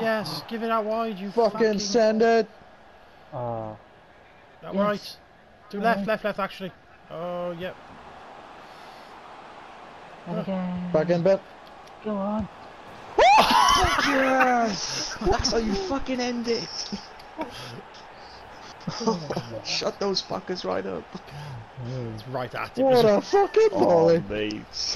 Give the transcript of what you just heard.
Yes, give it out wide, you Fucking send it. Ah, That Yes. right. To left, left, left, actually. Oh, yep. Okay. Back in bit. Go on. Yes! That's how you fucking end it. Shut those fuckers right up. Right at you. What a fucking Oh, mate.